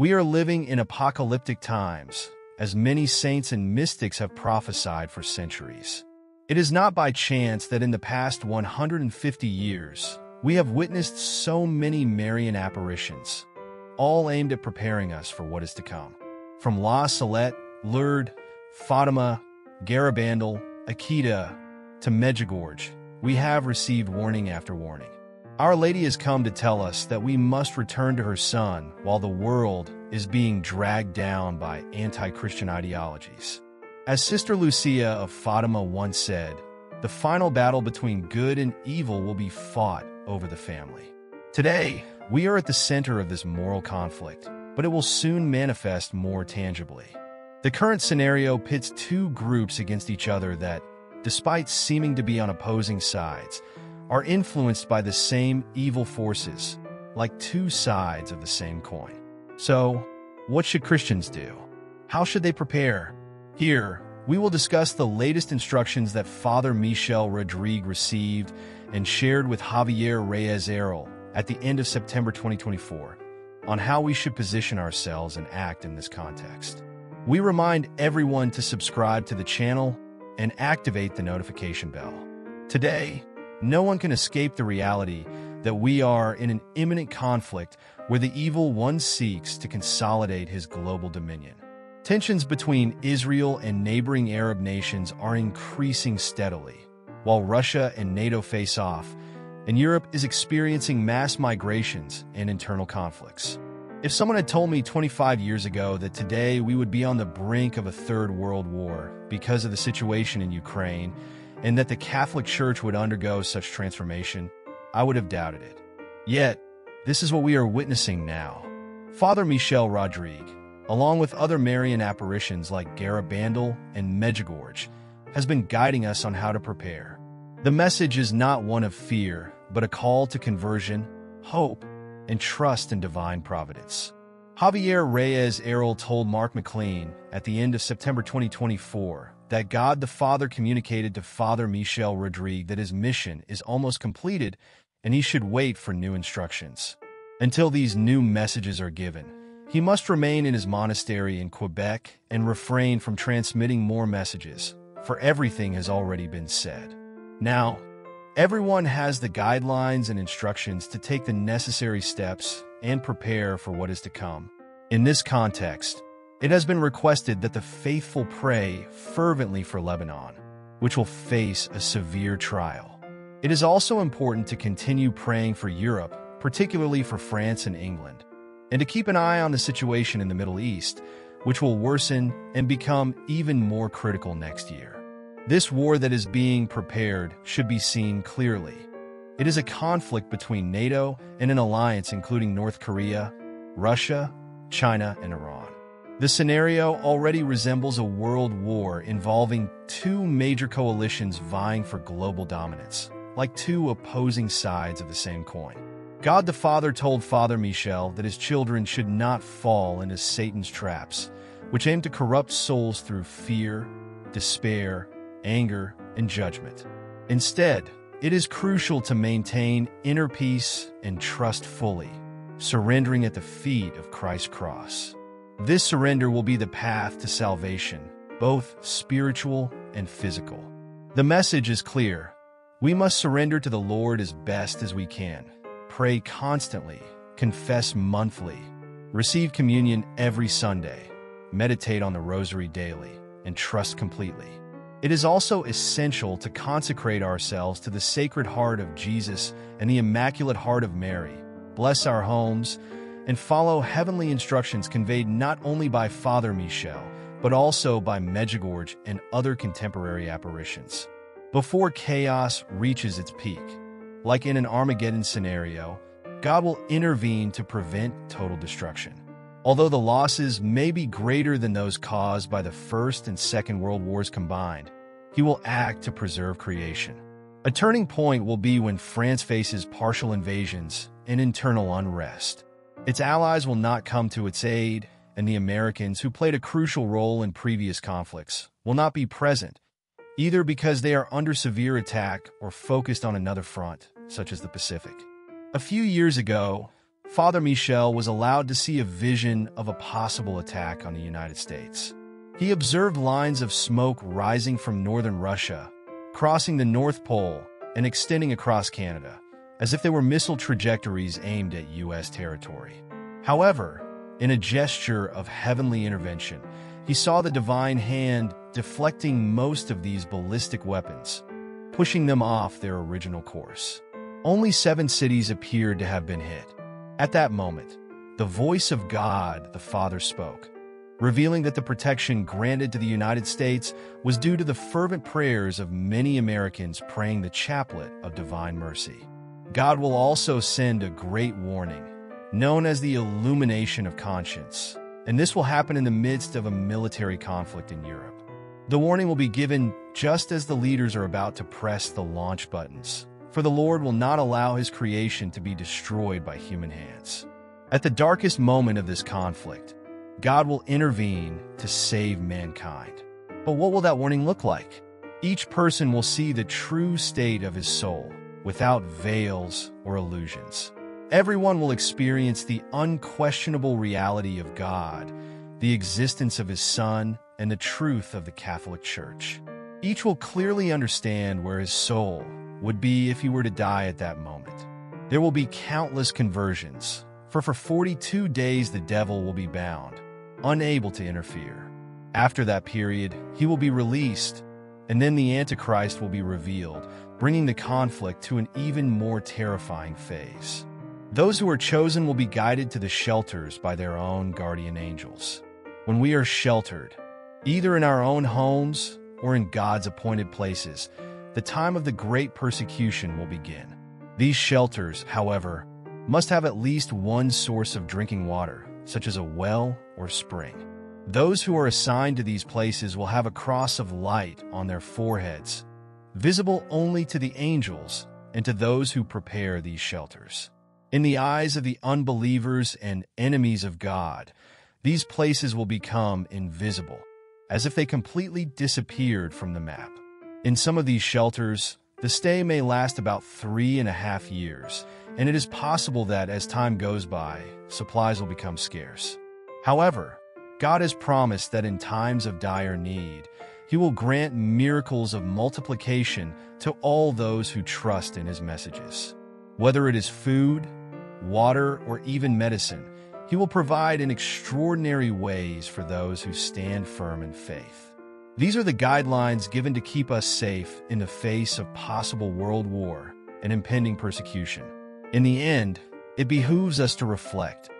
We are living in apocalyptic times, as many saints and mystics have prophesied for centuries. It is not by chance that in the past 150 years, we have witnessed so many Marian apparitions, all aimed at preparing us for what is to come. From La Salette, Lourdes, Fatima, Garabandal, Akita, to Medjugorje, we have received warning after warning. Our Lady has come to tell us that we must return to her Son while the world is being dragged down by anti-Christian ideologies. As Sister Lucia of Fatima once said, the final battle between good and evil will be fought over the family. Today, we are at the center of this moral conflict, but it will soon manifest more tangibly. The current scenario pits two groups against each other that, despite seeming to be on opposing sides, are influenced by the same evil forces, like two sides of the same coin. So, what should Christians do? How should they prepare? Here, we will discuss the latest instructions that Father Michel Rodrigue received and shared with Javier Reyes Ayral at the end of September 2024 on how we should position ourselves and act in this context. We remind everyone to subscribe to the channel and activate the notification bell. Today, no one can escape the reality that we are in an imminent conflict where the evil one seeks to consolidate his global dominion. Tensions between Israel and neighboring Arab nations are increasing steadily, while Russia and NATO face off, and Europe is experiencing mass migrations and internal conflicts. If someone had told me 25 years ago that today we would be on the brink of a third world war because of the situation in Ukraine, and that the Catholic Church would undergo such transformation, I would have doubted it. Yet, this is what we are witnessing now. Father Michel Rodrigue, along with other Marian apparitions like Garabandal and Medjugorje, has been guiding us on how to prepare. The message is not one of fear, but a call to conversion, hope, and trust in divine providence. Javier Reyes Ayral told Mark McLean at the end of September 2024 that God the Father communicated to Father Michel Rodrigue that his mission is almost completed and he should wait for new instructions. Until these new messages are given, he must remain in his monastery in Quebec and refrain from transmitting more messages, for everything has already been said. Now, everyone has the guidelines and instructions to take the necessary steps and prepare for what is to come. In this context, it has been requested that the faithful pray fervently for Lebanon, which will face a severe trial. It is also important to continue praying for Europe, particularly for France and England, and to keep an eye on the situation in the Middle East, which will worsen and become even more critical next year. This war that is being prepared should be seen clearly. It is a conflict between NATO and an alliance including North Korea, Russia, China, and Iran. The scenario already resembles a world war involving two major coalitions vying for global dominance, like two opposing sides of the same coin. God the Father told Father Michel that his children should not fall into Satan's traps, which aim to corrupt souls through fear, despair, anger, and judgment. Instead, it is crucial to maintain inner peace and trust fully, surrendering at the feet of Christ's cross. This surrender will be the path to salvation, both spiritual and physical. The message is clear. We must surrender to the Lord as best as we can, pray constantly, confess monthly, receive communion every Sunday, meditate on the rosary daily, and trust completely. It is also essential to consecrate ourselves to the Sacred Heart of Jesus and the Immaculate Heart of Mary, bless our homes, and follow heavenly instructions conveyed not only by Father Michel, but also by Medjugorje and other contemporary apparitions. Before chaos reaches its peak, like in an Armageddon scenario, God will intervene to prevent total destruction. Although the losses may be greater than those caused by the First and Second World Wars combined, he will act to preserve creation. A turning point will be when France faces partial invasions and internal unrest. Its allies will not come to its aid, and the Americans, who played a crucial role in previous conflicts, will not be present, either because they are under severe attack or focused on another front, such as the Pacific. A few years ago, Father Michel was allowed to see a vision of a possible attack on the United States. He observed lines of smoke rising from northern Russia, crossing the North Pole, and extending across Canada, as if they were missile trajectories aimed at U.S. territory. However, in a gesture of heavenly intervention, he saw the divine hand deflecting most of these ballistic weapons, pushing them off their original course. Only seven cities appeared to have been hit. At that moment, the voice of God the Father spoke, revealing that the protection granted to the United States was due to the fervent prayers of many Americans praying the chaplet of divine mercy. God will also send a great warning, known as the illumination of conscience, and this will happen in the midst of a military conflict in Europe. The warning will be given just as the leaders are about to press the launch buttons, for the Lord will not allow his creation to be destroyed by human hands. At the darkest moment of this conflict, God will intervene to save mankind. But what will that warning look like? Each person will see the true state of his soul, without veils or illusions. Everyone will experience the unquestionable reality of God, the existence of his Son, and the truth of the Catholic Church. Each will clearly understand where his soul would be if he were to die at that moment. There will be countless conversions, for for 42 days the devil will be bound, unable to interfere. After that period, he will be released, and then the Antichrist will be revealed, bringing the conflict to an even more terrifying phase. Those who are chosen will be guided to the shelters by their own guardian angels. When we are sheltered, either in our own homes or in God's appointed places, the time of the great persecution will begin. These shelters, however, must have at least one source of drinking water, such as a well or spring. Those who are assigned to these places will have a cross of light on their foreheads, visible only to the angels and to those who prepare these shelters. In the eyes of the unbelievers and enemies of God, these places will become invisible, as if they completely disappeared from the map. In some of these shelters, the stay may last about three and a half years, and it is possible that as time goes by, supplies will become scarce. However, God has promised that in times of dire need, He will grant miracles of multiplication to all those who trust in His messages. Whether it is food, water, or even medicine, He will provide in extraordinary ways for those who stand firm in faith. These are the guidelines given to keep us safe in the face of possible world war and impending persecution. In the end, it behooves us to reflect.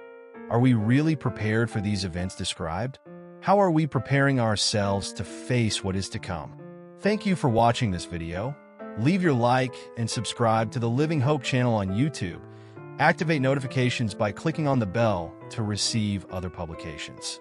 Are we really prepared for these events described? How are we preparing ourselves to face what is to come? Thank you for watching this video. Leave your like and subscribe to the Living Hope channel on YouTube. Activate notifications by clicking on the bell to receive other publications.